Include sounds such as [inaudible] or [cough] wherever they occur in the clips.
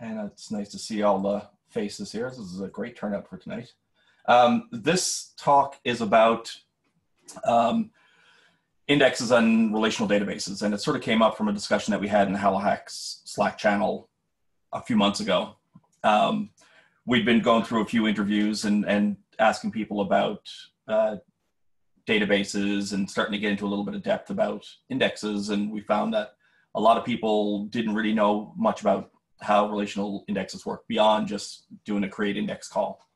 and it's nice to see all the faces here. This is a great turnout for tonight. Um, this talk is about um, indexes and relational databases, and it sort of came up from a discussion that we had in the Halihax Slack channel a few months ago. Um, we'd been going through a few interviews and, and asking people about uh, databases and starting to get into a little bit of depth about indexes, and we found that a lot of people didn't really know much about how relational indexes work beyond just doing a create index call.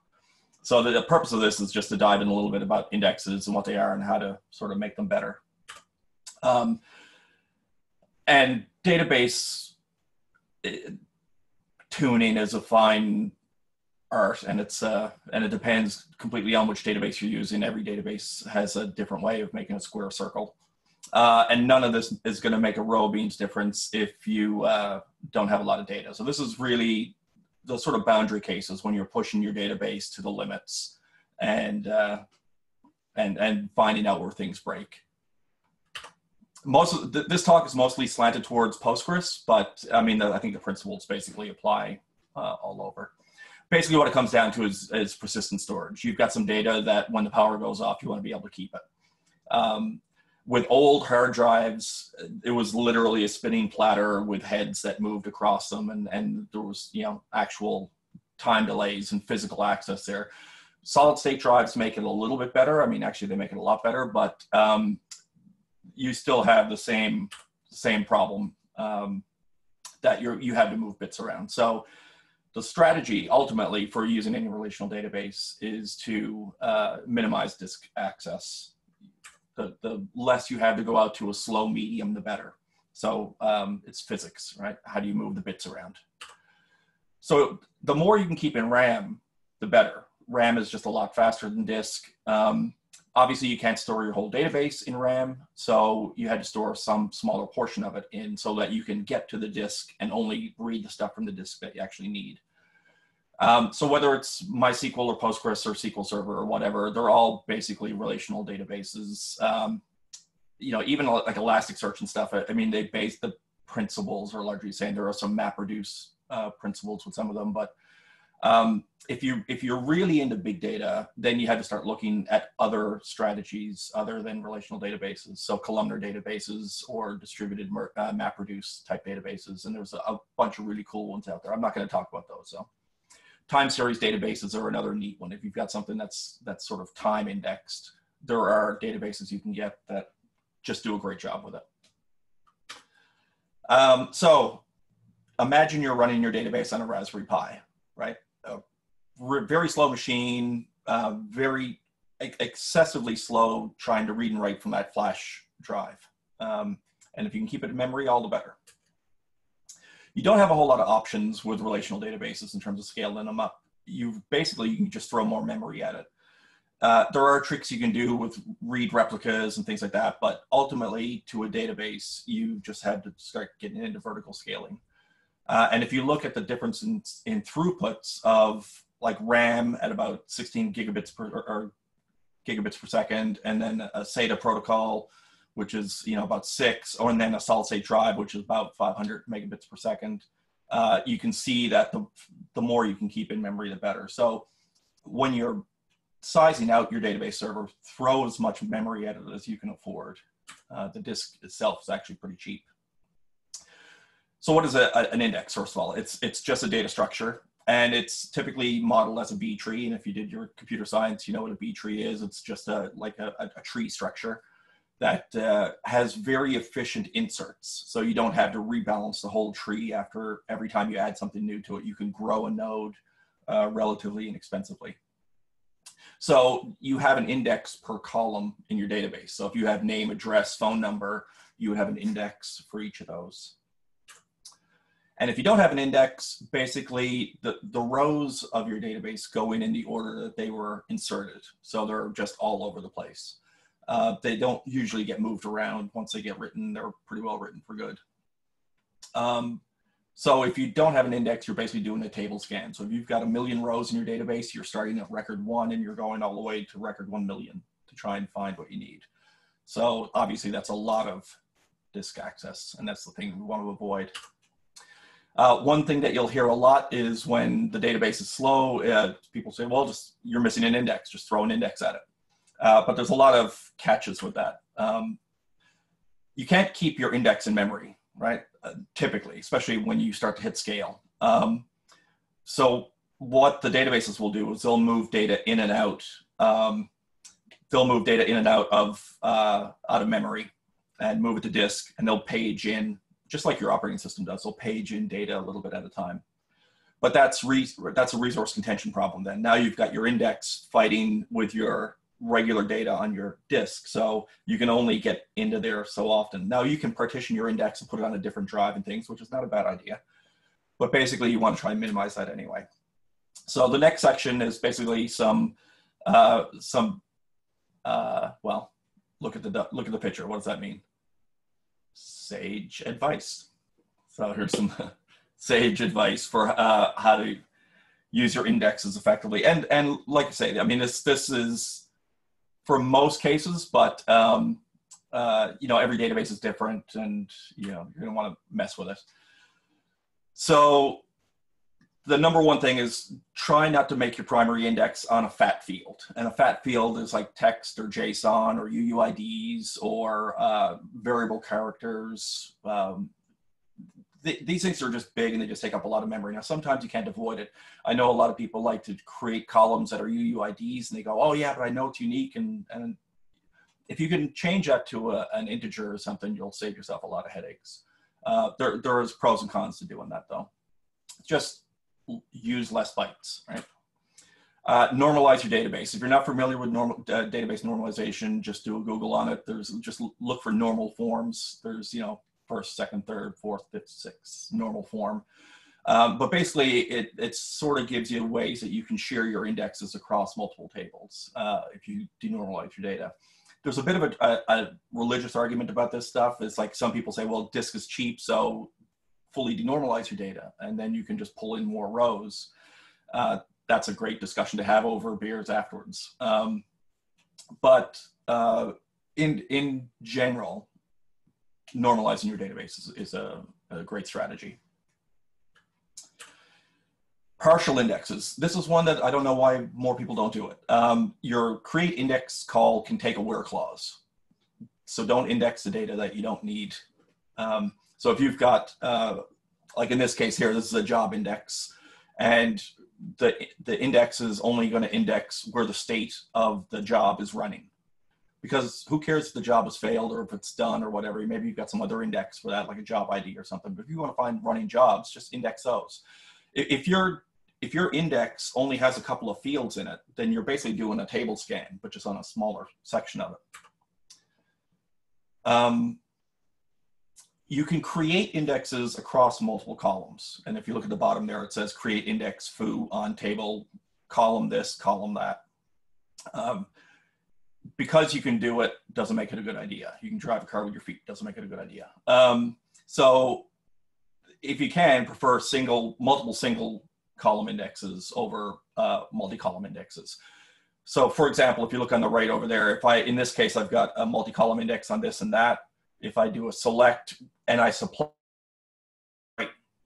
So the, purpose of this is just to dive in a little bit about indexes and what they are and how to sort of make them better. Um, and database eh, tuning is a fine art and it's uh, and it depends completely on which database you're using. Every database has a different way of making a square circle. Uh, and none of this is going to make a row beans difference if you uh, don't have a lot of data. So this is really the sort of boundary cases when you're pushing your database to the limits and uh, and and finding out where things break. Most of th- this talk is mostly slanted towards Postgres, but I mean, the, I think the principles basically apply uh, all over. Basically, what it comes down to is, is persistent storage. You've got some data that when the power goes off, you want to be able to keep it. Um, with old hard drives, it was literally a spinning platter with heads that moved across them, and and there was you know actual time delays and physical access there. Solid state drives make it a little bit better. I mean, actually, they make it a lot better, but um, you still have the same same problem um, that you you have to move bits around. So the strategy ultimately for using any relational database is to uh, minimize disk access the, the less you have to go out to a slow medium, the better. So um, it's physics, right? How do you move the bits around? So the more you can keep in RAM, the better. RAM is just a lot faster than disk. Um, obviously, you can't store your whole database in RAM, so you had to store some smaller portion of it in so that you can get to the disk and only read the stuff from the disk that you actually need. Um, so whether it's MySQL or Postgres or SQL Server or whatever, they're all basically relational databases. Um, you know, even like Elasticsearch and stuff. I, I, mean, they base the principles are largely saying there are some MapReduce uh, principles with some of them, but um, if you if you're really into big data, then you have to start looking at other strategies other than relational databases. So columnar databases or distributed uh, MapReduce type databases, and there's a, a bunch of really cool ones out there. I'm not going to talk about those, so time series databases are another neat one. If you've got something that's that's sort of time indexed, there are databases you can get that just do a great job with it. Um, so imagine you're running your database on a Raspberry Pi, right? A very slow machine, uh, very excessively slow trying to read and write from that flash drive. Um, and if you can keep it in memory, all the better you don't have a whole lot of options with relational databases in terms of scaling them up. You basically you can just throw more memory at it. Uh, there are tricks you can do with read replicas and things like that, but ultimately to a database, you just had to start getting into vertical scaling. Uh, and if you look at the difference in, in throughputs of like RAM at about 16 gigabits per or, or gigabits per second, and then a SATA protocol which is you know about six, or and then a solid state drive, which is about 500 megabits per second. Uh, you can see that the the more you can keep in memory, the better. So when you're sizing out your database server, throw as much memory at it as you can afford. Uh, the disk itself is actually pretty cheap. So what is a, a, an index? First of all, it's it's just a data structure, and it's typically modeled as a B tree. And if you did your computer science, you know what a B tree is. It's just a like a, a tree structure that uh, has very efficient inserts. So you don't have to rebalance the whole tree after every time you add something new to it. You can grow a node uh, relatively inexpensively. So you have an index per column in your database. So if you have name, address, phone number, you would have an index for each of those. And if you don't have an index, basically the, the rows of your database go in in the order that they were inserted. So they're just all over the place. Uh, they don't usually get moved around once they get written. They're pretty well written for good. Um, so if you don't have an index, you're basically doing a table scan. So if you've got a million rows in your database, you're starting at record one and you're going all the way to record 1 million to try and find what you need. So obviously that's a lot of disk access and that's the thing we want to avoid. Uh, one thing that you'll hear a lot is when the database is slow, uh, people say, well, just you're missing an index, just throw an index at it. Uh, but there's a lot of catches with that. Um, you can't keep your index in memory, right? Uh, typically, especially when you start to hit scale. Um, so what the databases will do is they'll move data in and out. Um, they'll move data in and out of uh, out of memory and move it to disk, and they'll page in just like your operating system does. They'll page in data a little bit at a time. But that's re- that's a resource contention problem. Then now you've got your index fighting with your regular data on your disk, so you can only get into there so often. Now you can partition your index and put it on a different drive and things, which is not a bad idea. But basically, you want to try and minimize that anyway. So the next section is basically some uh, some uh, well, look at the look at the picture. What does that mean? sage advice. So here's some [laughs] sage advice for uh, how to use your indexes effectively. And and like I say, I mean this this is for most cases, but um, uh, you know every database is different, and you know you're gonna want to mess with it. So the number one thing is try not to make your primary index on a fat field. And a fat field is like text or JSON or UUIDs or uh, variable characters. Um, th these things are just big and they just take up a lot of memory. Now, sometimes you can't avoid it. I know a lot of people like to create columns that are UUIDs and they go, oh yeah, but I know it's unique. And, and if you can change that to a, an integer or something, you'll save yourself a lot of headaches. Uh, there, there is pros and cons to doing that though. Just use less bytes, right? Uh, normalize your database. If you're not familiar with normal uh, database normalization, just do a Google on it. There's just look for normal forms. There's you know first, second, third, fourth, fifth, sixth normal form. Um, but basically, it, it sort of gives you ways that you can share your indexes across multiple tables uh, if you denormalize your data. There's a bit of a, a, a, religious argument about this stuff. It's like some people say, well, disk is cheap, so fully denormalize your data, and then you can just pull in more rows. Uh, that's a great discussion to have over beers afterwards. Um, but uh, in in general, normalizing your database is, is a, a, great strategy. Partial indexes. This is one that I don't know why more people don't do it. Um, your create index call can take a where clause. So don't index the data that you don't need. Um, so if you've got, uh, like in this case here, this is a job index, and the the index is only going to index where the state of the job is running, because who cares if the job has failed or if it's done or whatever. Maybe you've got some other index for that, like a job ID or something. But if you want to find running jobs, just index those. If your if your index only has a couple of fields in it, then you're basically doing a table scan, but just on a smaller section of it. Um, you can create indexes across multiple columns. And if you look at the bottom there, it says create index foo on table, column this, column that. Um, because you can do it doesn't make it a good idea. You can drive a car with your feet doesn't make it a good idea. Um, so if you can, prefer single, multiple single column indexes over uh, multi-column indexes. So for example, if you look on the right over there, if I, in this case, I've got a multi-column index on this and that, if I do a select and I supply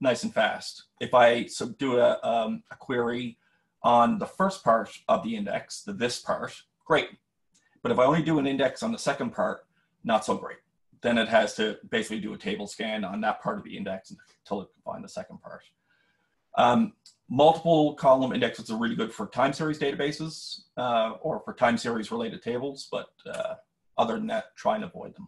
nice and fast. If I do a, um, a query on the first part of the index, the this part, great. But if I only do an index on the second part, not so great. Then it has to basically do a table scan on that part of the index until it can find the second part. Um, multiple column indexes are really good for time series databases uh, or for time series related tables, but uh, other than that, try and avoid them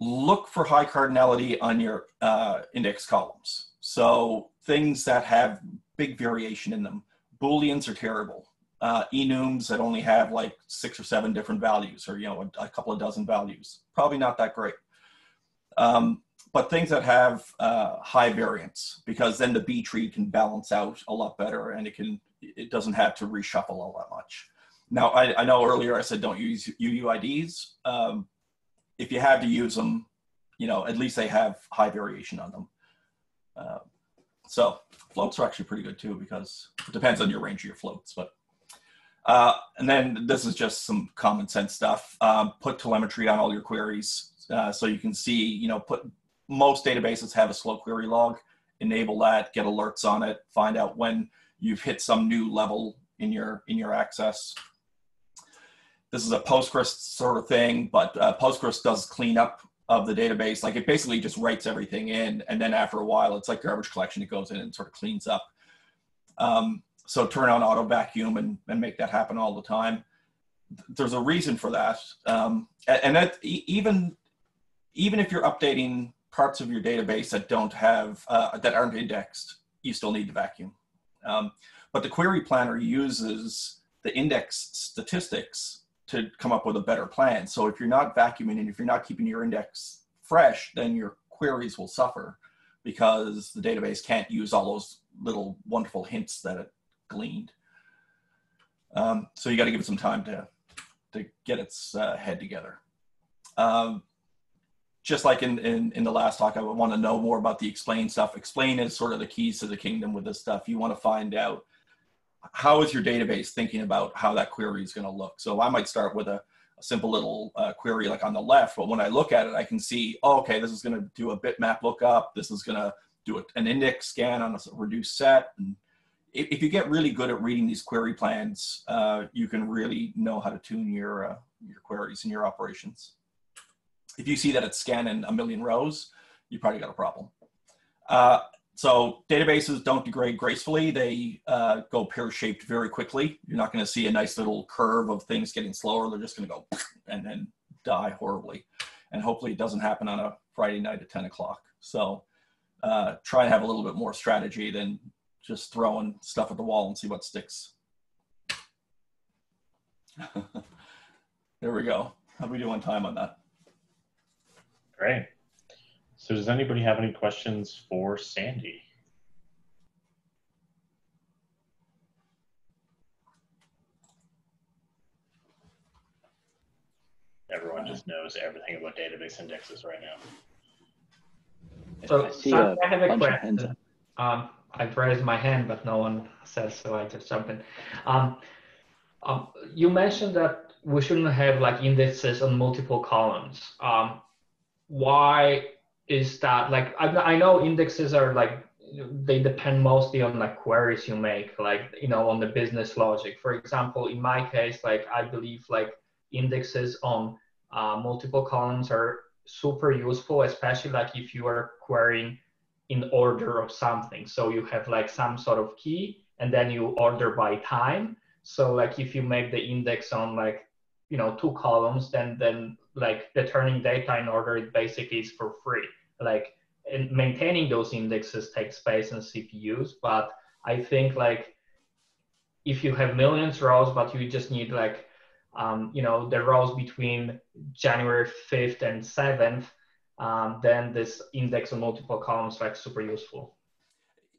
look for high cardinality on your uh, index columns. So things that have big variation in them. Booleans are terrible. Uh, enums that only have like six or seven different values or, you know, a, a couple of dozen values. Probably not that great. Um, but things that have uh, high variance because then the B tree can balance out a lot better and it can, it doesn't have to reshuffle all that much. Now, I, I know earlier I said don't use UUIDs. Um, if you have to use them, you know, at least they have high variation on them. Uh, so floats are actually pretty good too because it depends on your range of your floats. But uh, and then this is just some common sense stuff. Um, put telemetry on all your queries uh, so you can see, you know, put most databases have a slow query log. Enable that, get alerts on it, find out when you've hit some new level in your in your access. This is a Postgres sort of thing, but uh, Postgres does clean up of the database. Like it basically just writes everything in, and then after a while, it's like garbage collection. It goes in and sort of cleans up. Um, so turn on auto vacuum and, and make that happen all the time. There's a reason for that, um, and that even even if you're updating parts of your database that don't have uh, that aren't indexed, you still need to vacuum. Um, but the query planner uses the index statistics to come up with a better plan. So if you're not vacuuming and if you're not keeping your index fresh, then your queries will suffer because the database can't use all those little wonderful hints that it gleaned. Um, so you got to give it some time to to get its uh, head together. Um, just like in, in, in the last talk, I would want to know more about the explain stuff. Explain is sort of the keys to the kingdom with this stuff. You want to find out how is your database thinking about how that query is going to look. So I might start with a, a simple little uh, query like on the left, but when I look at it, I can see, oh, okay, this is going to do a bitmap lookup. This is going to do an index scan on a reduced set. And if, if you get really good at reading these query plans, uh, you can really know how to tune your, uh, your queries and your operations. If you see that it's scanning a million rows, you probably got a problem. Uh, so databases don't degrade gracefully. They uh, go pear-shaped very quickly. You're not going to see a nice little curve of things getting slower. They're just going to go [laughs] and then die horribly. And hopefully it doesn't happen on a Friday night at 10 o'clock. So uh, try and have a little bit more strategy than just throwing stuff at the wall and see what sticks. [laughs] there we go. How do we do on time on that? Great. So does anybody have any questions for Sandy? Everyone just knows everything about database indexes right now. So I, I have a question. Um, I've raised my hand, but no one says, so I just jump in. Um, um, you mentioned that we shouldn't have like indexes on multiple columns. Um, why is that like I, I know indexes are like they depend mostly on like queries you make like you know on the business logic for example in my case like i believe like indexes on uh, multiple columns are super useful especially like if you are querying in order of something. So you have like some sort of key and then you order by time. So like if you make the index on like you know two columns then then like the turning data in order it basically is for free. Like maintaining those indexes takes space and cpus but i think like if you have millions rows but you just need like um, you know the rows between january 5th and 7th um, then this index on multiple columns like super useful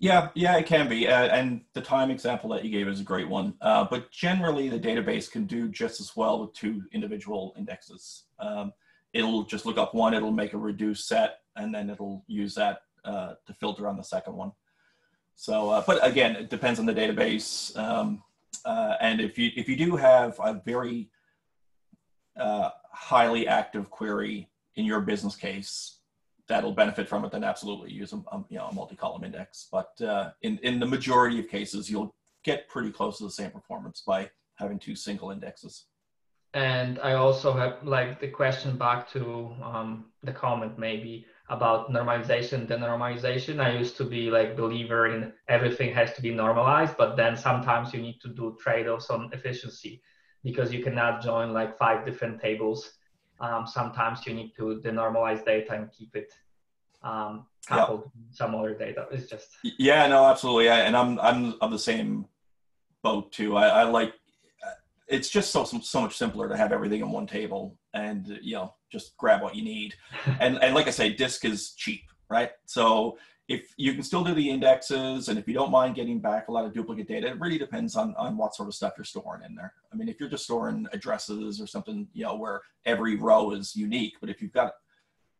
yeah, yeah, it can be. Uh, and the time example that you gave is a great one. Uh, but generally, the database can do just as well with two individual indexes. Um, it'll just look up one, it'll make a reduced set, and then it'll use that uh, to filter on the second one. So, uh, but again, it depends on the database. Um, uh, and if you if you do have a very uh, highly active query in your business case, that'll benefit from it, then absolutely use a, a you know a multi-column index. But uh, in in the majority of cases, you'll get pretty close to the same performance by having two single indexes. And I also have like the question back to um, the comment maybe about normalization, denormalization. I used to be like believer in everything has to be normalized, but then sometimes you need to do trade-offs on efficiency because you cannot join like five different tables um, sometimes you need to denormalize data and keep it um, coupled yep. some other data. It's just yeah, no, absolutely. I, and I'm I'm of the same boat too. I, I like it's just so so much simpler to have everything in one table and you know just grab what you need. [laughs] and and like I say, disk is cheap, right? So if you can still do the indexes and if you don't mind getting back a lot of duplicate data, it really depends on, on what sort of stuff you're storing in there. I mean, if you're just storing addresses or something, you know, where every row is unique, but if you've got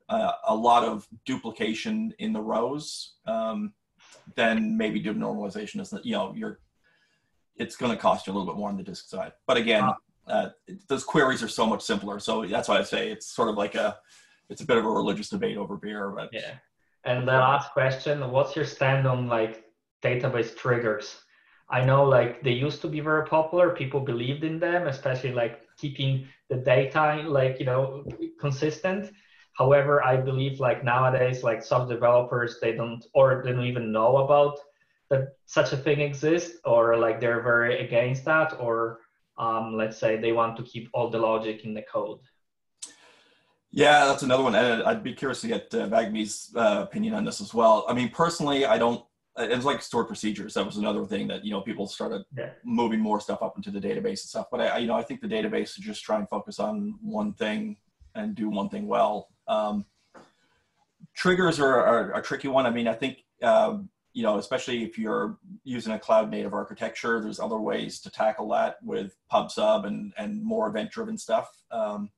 uh, a lot of duplication in the rows, um, then maybe do normalization is, you know, you're, it's going to cost you a little bit more on the disk side. But again, uh, those queries are so much simpler. So that's why I say it's sort of like a, it's a bit of a religious debate over beer. But yeah. And the last question: What's your stand on like database triggers? I know like they used to be very popular. People believed in them, especially like keeping the data like you know consistent. However, I believe like nowadays, like some developers they don't or they don't even know about that such a thing exists, or like they're very against that, or um, let's say they want to keep all the logic in the code. Yeah, that's another one. And I'd be curious to get uh, Vagmi's uh, opinion on this as well. I mean, personally, I don't. It was like stored procedures. That was another thing that you know people started yeah. moving more stuff up into the database and stuff. But I, you know, I think the database should just try and focus on one thing and do one thing well. Um, triggers are, are, a tricky one. I mean, I think um, you know, especially if you're using a cloud native architecture, there's other ways to tackle that with PubSub and and more event driven stuff. Um,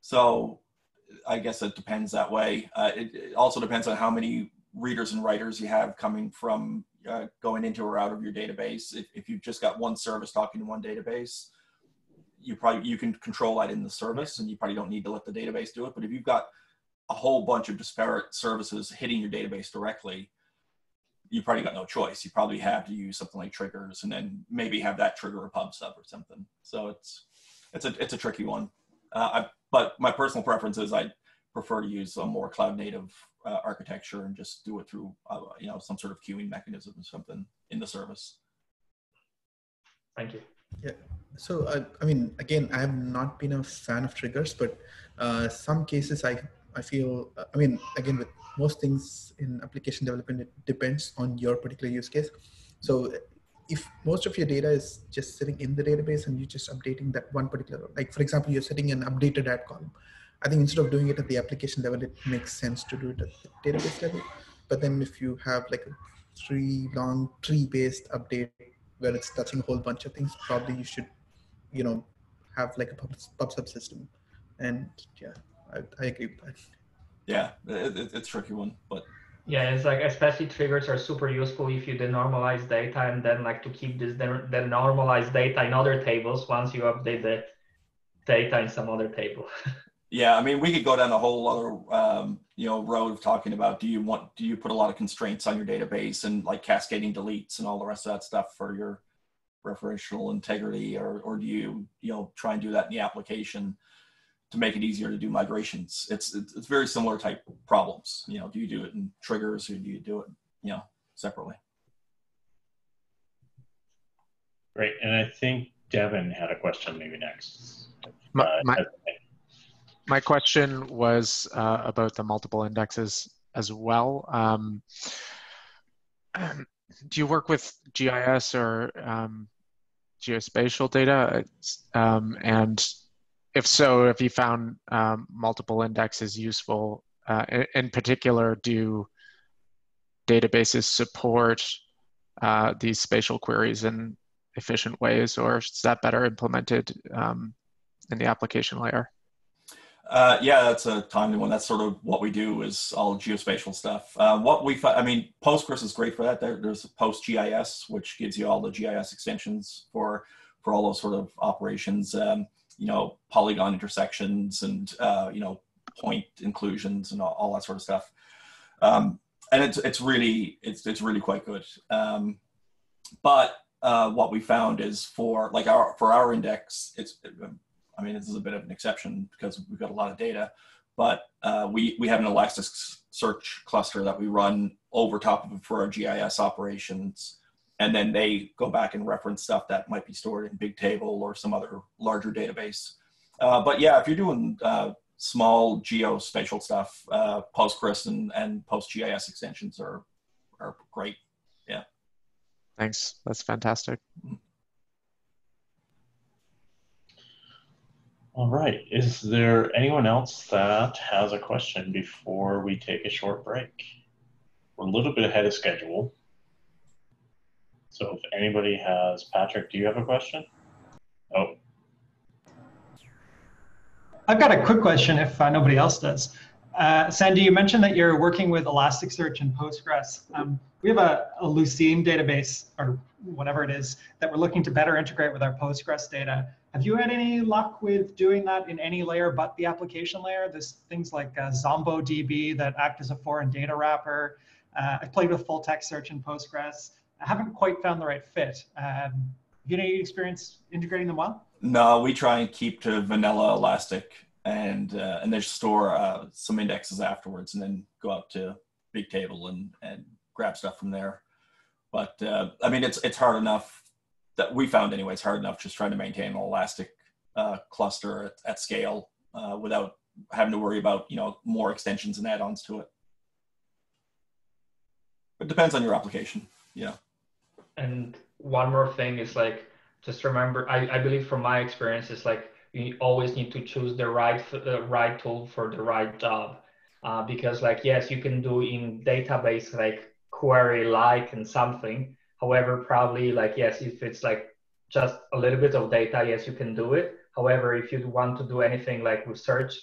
so I guess it depends that way. Uh, it, it, also depends on how many readers and writers you have coming from uh, going into or out of your database. If, if you've just got one service talking to one database, you probably you can control that in the service, and you probably don't need to let the database do it. But if you've got a whole bunch of disparate services hitting your database directly, you probably got no choice. You probably have to use something like triggers, and then maybe have that trigger a pub sub or something. So it's it's a it's a tricky one. Uh, I but my personal preference is I prefer to use a more cloud native uh, architecture and just do it through uh, you know some sort of queuing mechanism or something in the service. Thank you. Yeah. So I, I mean, again, I have not been a fan of triggers, but uh, some cases I I feel. I mean, again, with most things in application development, it depends on your particular use case. So if most of your data is just sitting in the database and you're just updating that one particular, like for example, you're setting an updated add column, I think instead of doing it at the application level, it makes sense to do it at the database level. But then if you have like a tree long tree based update where it's touching a whole bunch of things, probably you should, you know, have like a pub, pub system. And yeah, I, I agree with that. Yeah, it, it, it's tricky one, but yeah, it's like especially triggers are super useful if you denormalize data and then like to keep this denormalized data in other tables once you update the data in some other table. [laughs] yeah, I mean, we could go down a whole other um, you know road of talking about do you want do you put a lot of constraints on your database and like cascading deletes and all the rest of that stuff for your referential integrity, or or do you you know try and do that in the application? To make it easier to do migrations. It's, it's, it's very similar type problems. You know, do you do it in triggers or do you do it, you know, separately? Great, and I think Devin had a question maybe next. My, uh, my, my, question was uh, about the multiple indexes as well. Um, do you work with GIS or um, geospatial data? Um, and if so, if you found um, multiple indexes useful, uh, in, in, particular, do databases support uh, these spatial queries in efficient ways, or is that better implemented um, in the application layer? Uh, yeah, that's a timely one. That's sort of what we do is all geospatial stuff. Uh, what we, I mean, Postgres is great for that. There, there's PostGIS, which gives you all the GIS extensions for for all those sort of operations. Um, you know, polygon intersections and, uh, you know, point inclusions and all, all that sort of stuff. Um, and it's, it's really, it's, it's really quite good. Um, but uh, what we found is for like our, for our index, it's, I mean, this is a bit of an exception because we've got a lot of data, but uh, we, we have an Elasticsearch cluster that we run over top of for our GIS operations and then they go back and reference stuff that might be stored in Bigtable or some other larger database. Uh, but yeah, if you're doing uh, small geospatial stuff, uh, Postgres and, and PostGIS extensions are are great. Yeah. Thanks. That's fantastic. All right. Is there anyone else that has a question before we take a short break? We're a little bit ahead of schedule. So if anybody has, Patrick, do you have a question? Oh. I've got a quick question if uh, nobody else does. Uh, Sandy, you mentioned that you're working with Elasticsearch and Postgres. Um, we have a, a Lucene database or whatever it is that we're looking to better integrate with our Postgres data. Have you had any luck with doing that in any layer but the application layer? There's things like uh, ZomboDB that act as a foreign data wrapper. Uh, I've played with full text search in Postgres. I haven't quite found the right fit. Um, you any experience integrating them well? No, we try and keep to vanilla Elastic and uh, and then store uh, some indexes afterwards, and then go out to Bigtable and and grab stuff from there. But uh, I mean, it's it's hard enough that we found anyway. It's hard enough just trying to maintain an Elastic uh, cluster at, at scale uh, without having to worry about you know more extensions and add-ons to it. It depends on your application. Yeah. And one more thing is like just remember. I, I believe from my experience is like you always need to choose the right the right tool for the right job. Uh, because like yes you can do in database like query like and something. However probably like yes if it's like just a little bit of data yes you can do it. However if you want to do anything like with search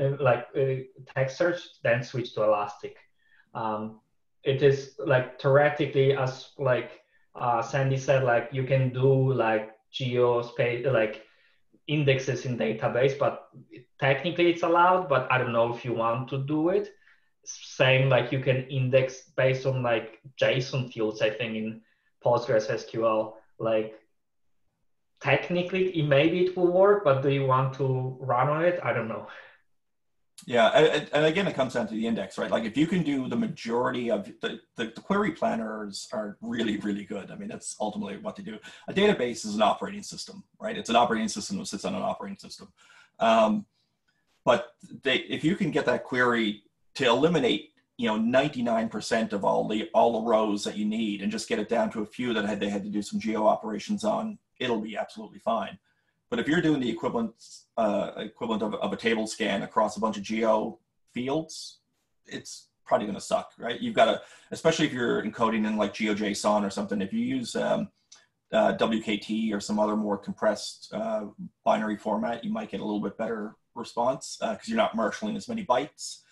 uh, like uh, text search then switch to elastic. Um, it is like theoretically as like uh, sandy said like you can do like geo space like indexes in database, but technically it's allowed, but I don't know if you want to do it. Same like you can index based on like JSON fields, I think in Postgres SQL, like technically maybe it will work, but do you want to run on it? I don't know. Yeah, and, and, again, it comes down to the index, right? Like if you can do the majority of the, the, the, query planners are really, really good. I mean, that's ultimately what they do. A database is an operating system, right? It's an operating system that sits on an operating system. Um, but they, if you can get that query to eliminate, you know, 99% of all the all the rows that you need and just get it down to a few that had, they had to do some geo operations on, it'll be absolutely fine. But if you're doing the equivalent uh, equivalent of, of a table scan across a bunch of geo fields, it's probably going to suck, right? You've got to, especially if you're encoding in like GeoJSON or something. If you use um, uh, WKT or some other more compressed uh, binary format, you might get a little bit better response because uh, you're not marshaling as many bytes.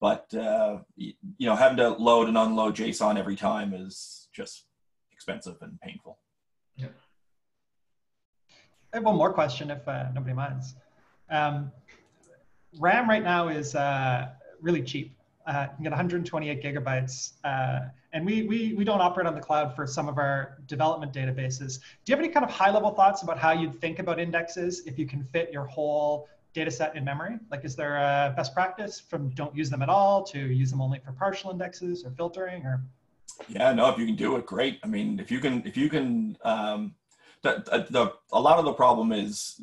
But uh, you, you know, having to load and unload JSON every time is just expensive and painful. Have one more question if uh, nobody minds. Um, RAM right now is uh, really cheap. Uh, you can get 128 gigabytes, uh, and we, we, we don't operate on the cloud for some of our development databases. Do you have any kind of high level thoughts about how you'd think about indexes if you can fit your whole data set in memory? Like, is there a best practice from don't use them at all to use them only for partial indexes or filtering or? Yeah, no, if you can do it, great. I mean, if you can, if you can, um, the, the, a lot of the problem is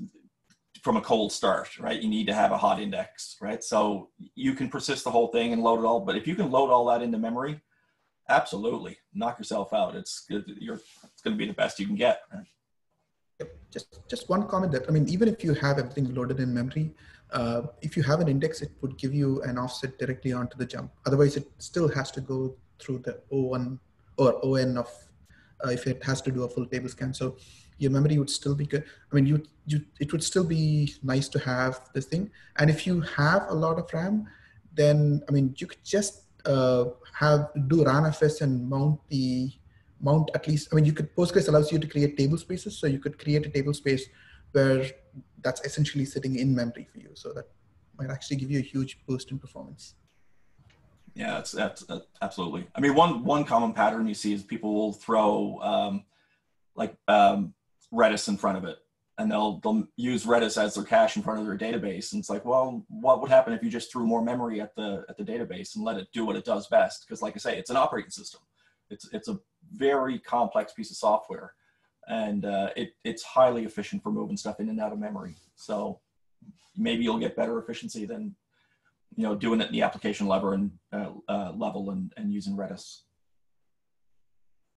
from a cold start, right? You need to have a hot index, right? So you can persist the whole thing and load it all, but if you can load all that into memory, absolutely knock yourself out. It's you're it's going to be the best you can get. Right? Yep. Just just one comment that I mean, even if you have everything loaded in memory, uh, if you have an index, it would give you an offset directly onto the jump. Otherwise, it still has to go through the O1 or ON of uh, if it has to do a full table scan. So your memory would still be good. I mean, you, you, it would still be nice to have this thing. And if you have a lot of RAM, then, I mean, you could just uh, have do ramfs and mount the, mount at least, I mean, you could, Postgres allows you to create table spaces. So you could create a table space where that's essentially sitting in memory for you. So that might actually give you a huge boost in performance. Yeah, that's, that's, that's absolutely. I mean, one one common pattern you see is people will throw um, like um, Redis in front of it, and they'll they'll use Redis as their cache in front of their database. And it's like, well, what would happen if you just threw more memory at the at the database and let it do what it does best? Because, like I say, it's an operating system. It's it's a very complex piece of software, and uh, it it's highly efficient for moving stuff in and out of memory. So maybe you'll get better efficiency than you know doing it in the application level and uh, uh, level and, and using Redis.